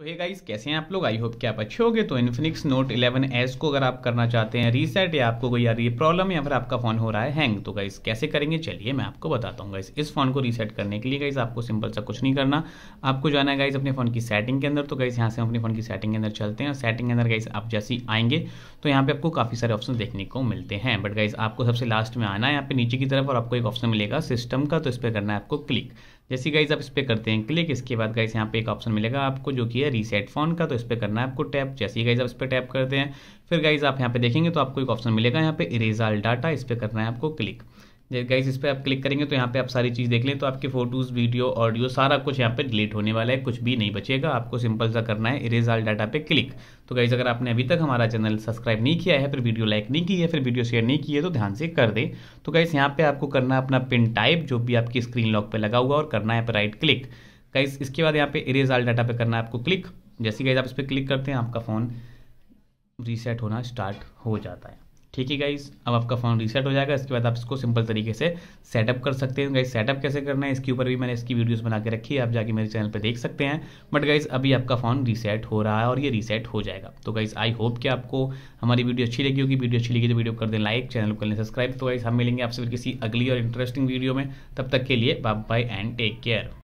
तो hey guys कैसे हैं आप लोग? आई होप कि आप अच्छे होगे। तो इन्फिनिक्स नोट 11 एस को अगर आप करना चाहते हैं रीसेट या आपको कोई यार ये प्रॉब्लम या फिर आपका फ़ोन हो रहा है हैंग तो गाइस कैसे करेंगे? चलिए मैं आपको बताता हूँ गाइस इस फ़ोन को रीसेट करने के लिए गाइस आपको सिंपल सा कुछ नहीं करना। आपको जाना है गाइस अपने फ़ोन की सेटिंग के अंदर। तो गाइस यहाँ से हम अपने फ़ोन की सेटिंग के अंदर चलते हैं सेटिंग के अंदर गाइस आप जैसे आएँगे तो यहाँ पे आपको काफ़ी सारे ऑप्शन देखने को मिलते हैं। बट गाइस आपको सबसे लास्ट में आना है यहाँ पे नीचे की तरफ़ और आपको एक ऑप्शन मिलेगा सिस्टम का तो इस पर करना है आपको क्लिक जैसे गाइज़ आप इस पर करते हैं क्लिक इसके बाद गाइज़ यहाँ पे एक ऑप्शन मिलेगा आपको जो कि है रीसेट फ़ोन का तो इस पर करना है आपको टैप जैसे ही गाइज़ आप इस पर टैप करते हैं, फिर गाइज़ आप यहाँ पे देखेंगे तो आपको एक ऑप्शन मिलेगा, यहाँ पे इरेजाल डाटा इस पर करना है आपको क्लिक गाइज़ इस पर आप क्लिक करेंगे तो यहाँ पे आप सारी चीज़ देख लें तो आपके फ़ोटोज़ वीडियो ऑडियो सारा कुछ यहाँ पे डिलीट होने वाला है, कुछ भी नहीं बचेगा, आपको सिंपल सा करना है इरेजाल डाटा पे क्लिक तो गाइज़ अगर आपने अभी तक हमारा चैनल सब्सक्राइब नहीं किया है, फिर वीडियो लाइक नहीं की है, फिर वीडियो शेयर नहीं की है तो ध्यान से कर दें। तो गाइज़ यहाँ पर आपको करना है अपना पिन टाइप जो भी आपकी स्क्रीन लॉक पर लगा हुआ और करना है राइट क्लिक गाइज़ इसके बाद यहाँ पे इरेजाल डाटा पे करना है आपको क्लिक जैसे गाइज़ आप इस पर क्लिक करते हैं, आपका फ़ोन रीसेट होना स्टार्ट हो जाता है। ठीक है गाइज़ अब आपका फ़ोन रीसेट हो जाएगा, इसके बाद आप इसको सिंपल तरीके से सेटअप कर सकते हैं। गाइज़ सेटअप कैसे करना है, इसके ऊपर भी मैंने इसकी वीडियोस बना के रखी है, आप जाके मेरे चैनल पे देख सकते हैं। बट गाइज़ अभी आपका फ़ोन रीसेट हो रहा है और ये रीसेट हो जाएगा। तो गाइज़ आई होप कि आपको हमारी वीडियो अच्छी लगी होगी। वीडियो अच्छी लगी तो वीडियो कर दें लाइक चैनल कर लें सब्सक्राइब तो गाइज़ हम मिलेंगे आपसे किसी अगली और इंटरेस्टिंग वीडियो में। तब तक के लिए bye bye and take care